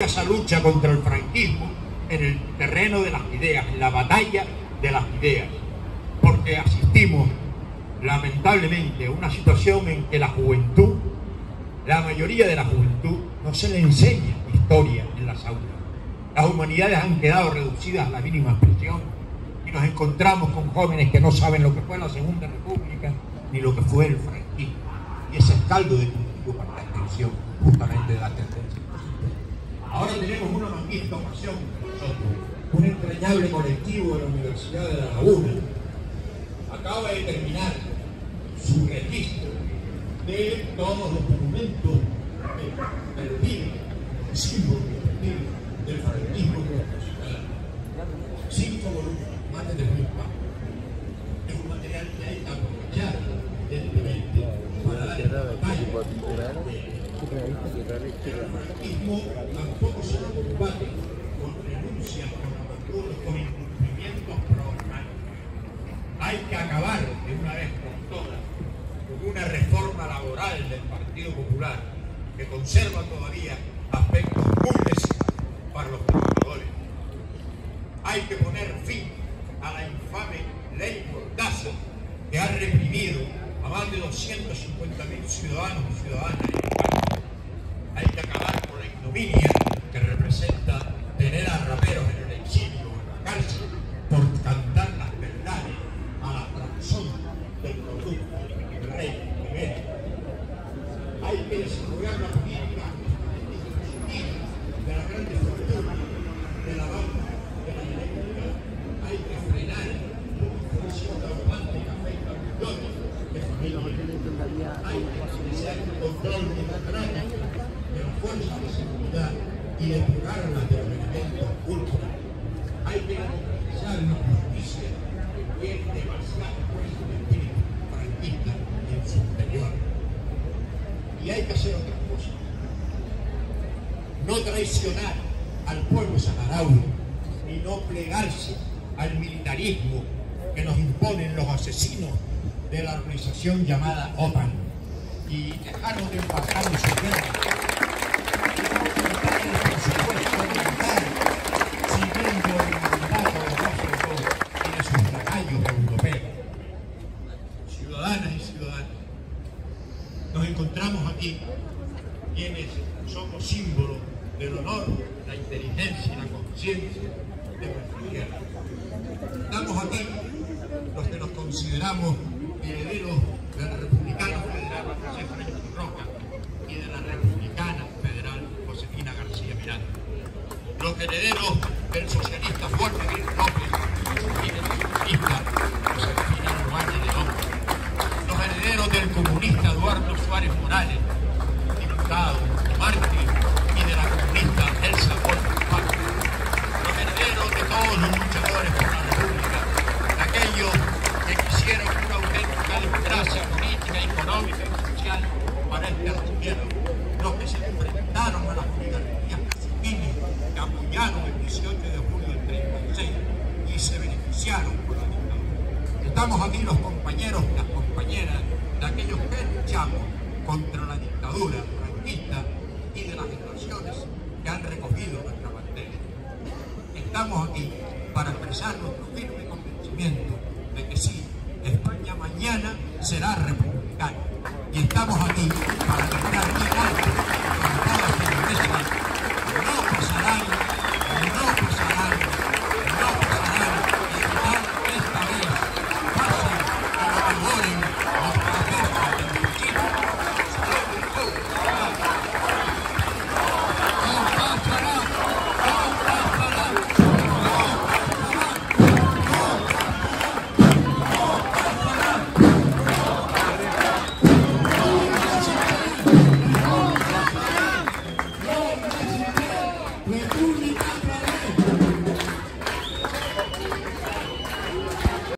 esa lucha contra el franquismo en el terreno de las ideas, en la batalla de las ideas, porque asistimos lamentablemente a una situación en que la juventud, la mayoría de la juventud, no se le enseña historia en las aulas. Las humanidades han quedado reducidas a la mínima expresión y nos encontramos con jóvenes que no saben lo que fue la Segunda República ni lo que fue el franquismo. Y ese es caldo de cultivo para la extensión justamente de la tendencia. Ahora tenemos una magnífica ocasión nosotros, un entrañable colectivo de la Universidad de La Laguna. Acaba de terminar su registro de todos los documentos perdidos, símbolos perdidos del franquismo constitucional. Cinco volúmenes, más de 3.000 páginas. Es un material que hay que aprovechar evidentemente para dar batalla franquismo tampoco se combate con renuncias, con abandonos, con incumplimientos programáticos. Hay que acabar de una vez por todas con una reforma laboral del Partido Popular que conserva todavía aspectos necios para los trabajadores. Hay que poner fin a la infame ley Mordaza que ha reprimido a más de 250.000 ciudadanos y ciudadanas establecer un control democrático de las fuerzas de seguridad y de los elementos culturales. Hay que democratizar una justicia que tiene demasiado puesto de espíritu franquista en su interior. Y hay que hacer otra cosa. No traicionar al pueblo saharaui y no plegarse al militarismo que nos imponen los asesinos de la organización llamada OTAN y dejarnos de embarcar en su de de. Ciudadanas y ciudadanos, nos encontramos aquí quienes somos símbolos del honor, la inteligencia y la conciencia de nuestra tierra. Estamos aquí los que nos consideramos herederos del republicano federal José Francisco Roca y de la republicana federal Josefina García Miranda. Los herederos del socialista Fuerte López y del comunista Josefina Urbana León. Los herederos del comunista Eduardo Suárez Morales, los que se enfrentaron a las oligarquías civiles que apoyaron el 18 de julio del 36 y se beneficiaron por la dictadura. Estamos aquí los compañeros y las compañeras de aquellos que luchamos contra la dictadura franquista y de las generaciones que han recogido nuestra bandera. Estamos aquí para expresar nuestro firme convencimiento de que sí, España mañana será republicana. Estamos aquí para alto